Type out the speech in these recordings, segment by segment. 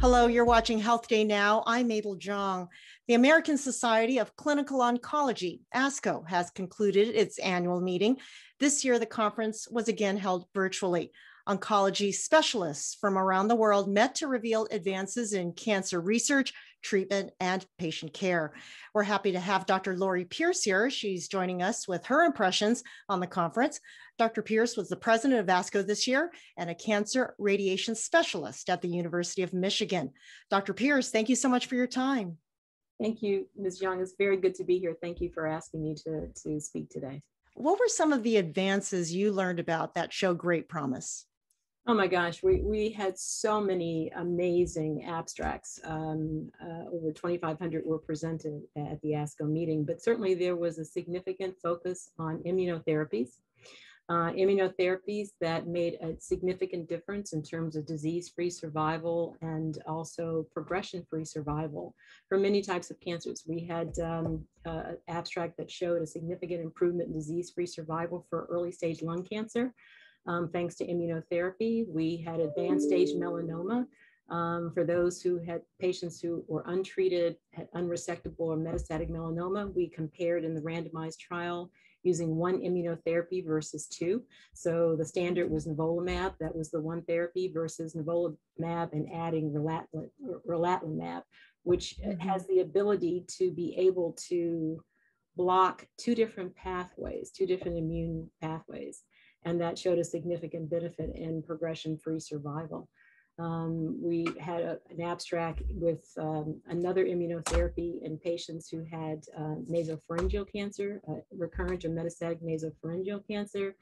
Hello, you're watching HealthDay Now. I'm Mabel Zhang. The American Society of Clinical Oncology, ASCO, has concluded its annual meeting. This year, the conference was again held virtually. Oncology specialists from around the world met to reveal advances in cancer research, treatment, and patient care. We're happy to have Dr. Lori Pierce here. She's joining us with her impressions on the conference. Dr. Pierce was the president of ASCO this year and a cancer radiation specialist at the University of Michigan. Dr. Pierce, thank you so much for your time. Thank you, Ms. Young. It's very good to be here. Thank you for asking me to, to speak today. What were some of the advances you learned about that show great promise? Oh my gosh, we, we had so many amazing abstracts. Um, uh, over 2,500 were presented at the ASCO meeting, but certainly there was a significant focus on immunotherapies. Uh, immunotherapies that made a significant difference in terms of disease-free survival and also progression-free survival for many types of cancers. We had um, uh, an abstract that showed a significant improvement in disease-free survival for early stage lung cancer, um, thanks to immunotherapy. We had advanced stage melanoma. Um, for those who had patients who were untreated, had unresectable or metastatic melanoma, we compared in the randomized trial using one immunotherapy versus two. So the standard was nivolumab, that was the one therapy versus nivolumab and adding relatlimab, which mm-hmm. has the ability to be able to block two different pathways, two different immune pathways and that showed a significant benefit in progression-free survival. Um, we had a, an abstract with um, another immunotherapy in patients who had uh, nasopharyngeal cancer, uh, recurrent or metastatic nasopharyngeal cancer.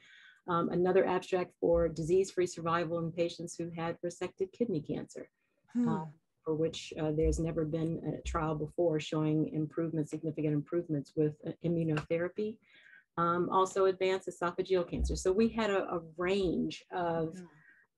Um, another abstract for disease-free survival in patients who had resected kidney cancer, hmm. uh, for which uh, there's never been a trial before showing improvement, significant improvements with uh, immunotherapy um, also advanced esophageal cancer. So we had a, a range of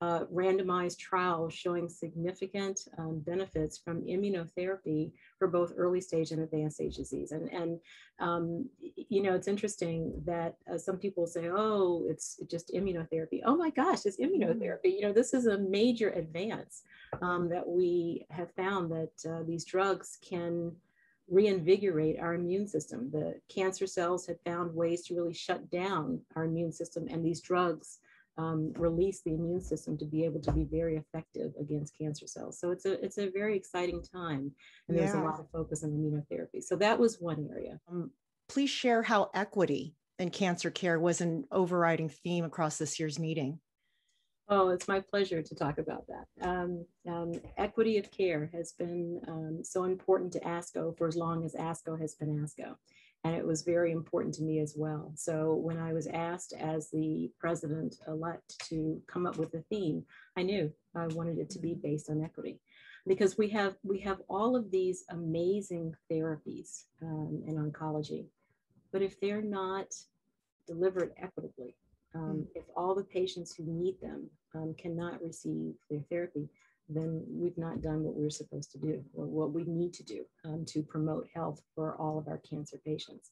uh, randomized trials showing significant um, benefits from immunotherapy for both early stage and advanced stage disease. And, and um, you know, it's interesting that uh, some people say, oh, it's just immunotherapy. Oh my gosh, it's mm-hmm. immunotherapy. You know, this is a major advance um, that we have found that uh, these drugs can reinvigorate our immune system. The cancer cells had found ways to really shut down our immune system, and these drugs um, release the immune system to be able to be very effective against cancer cells. So it's a it's a very exciting time, and yeah. there's a lot of focus on immunotherapy. So that was one area. Um, please share how equity in cancer care was an overriding theme across this year's meeting. Oh, it's my pleasure to talk about that. Um, um, equity of care has been um, so important to ASCO for as long as ASCO has been ASCO. And it was very important to me as well. So when I was asked as the president elect to come up with a theme, I knew I wanted it to be based on equity because we have we have all of these amazing therapies um, in oncology, but if they're not delivered equitably, um, if all the patients who need them um, cannot receive their therapy, then we've not done what we're supposed to do or what we need to do um, to promote health for all of our cancer patients.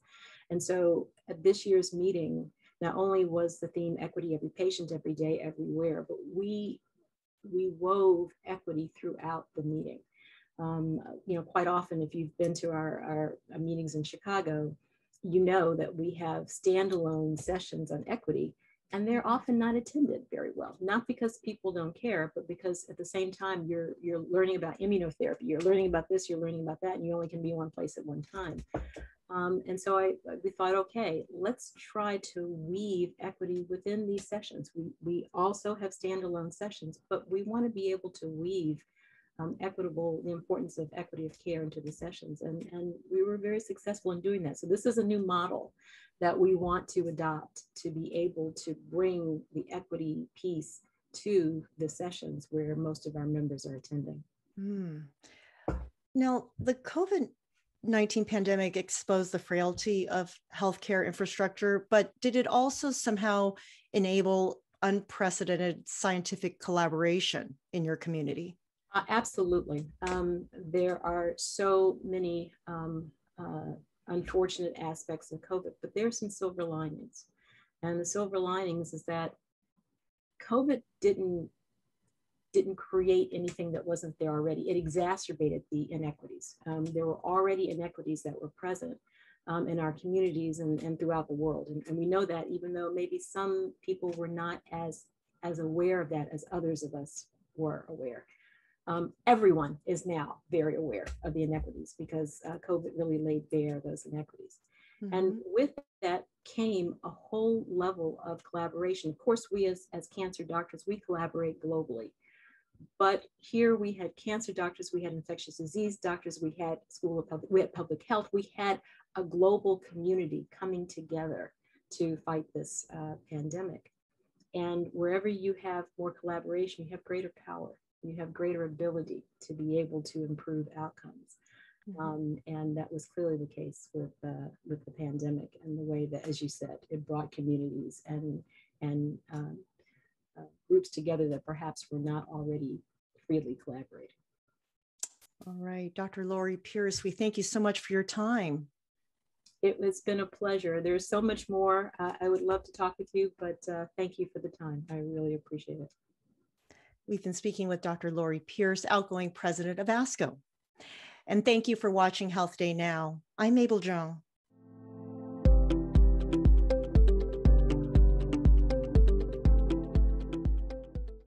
And so at this year's meeting, not only was the theme equity every patient, every day, everywhere, but we we wove equity throughout the meeting. Um, you know, quite often, if you've been to our, our meetings in Chicago, you know that we have standalone sessions on equity and they're often not attended very well not because people don't care but because at the same time you're you're learning about immunotherapy you're learning about this you're learning about that and you only can be one place at one time um, and so I we thought okay let's try to weave equity within these sessions we we also have standalone sessions but we want to be able to weave um, equitable, the importance of equity of care into the sessions. And, and we were very successful in doing that. So this is a new model that we want to adopt to be able to bring the equity piece to the sessions where most of our members are attending. Mm. Now, the COVID 19 pandemic exposed the frailty of healthcare infrastructure, but did it also somehow enable unprecedented scientific collaboration in your community? Uh, absolutely. Um, there are so many um, uh, unfortunate aspects of COVID, but there are some silver linings. And the silver linings is that COVID didn't didn't create anything that wasn't there already. It exacerbated the inequities. Um, there were already inequities that were present um, in our communities and, and throughout the world. And, and we know that even though maybe some people were not as, as aware of that as others of us were aware. Um, everyone is now very aware of the inequities because uh, COVID really laid bare those inequities. Mm-hmm. And with that came a whole level of collaboration. Of course, we as, as cancer doctors, we collaborate globally. But here we had cancer doctors, we had infectious disease doctors, we had school of public, we had public health, we had a global community coming together to fight this uh, pandemic. And wherever you have more collaboration, you have greater power, you have greater ability to be able to improve outcomes. Mm-hmm. Um, and that was clearly the case with uh, with the pandemic and the way that, as you said, it brought communities and and um, uh, groups together that perhaps were not already freely collaborating. All right, Dr. Lori Pierce, we thank you so much for your time. It has been a pleasure. There's so much more. Uh, I would love to talk with you, but uh, thank you for the time. I really appreciate it. We've been speaking with Dr. Lori Pierce, outgoing president of ASCO. And thank you for watching HealthDay Now. I'm Mabel Zhang.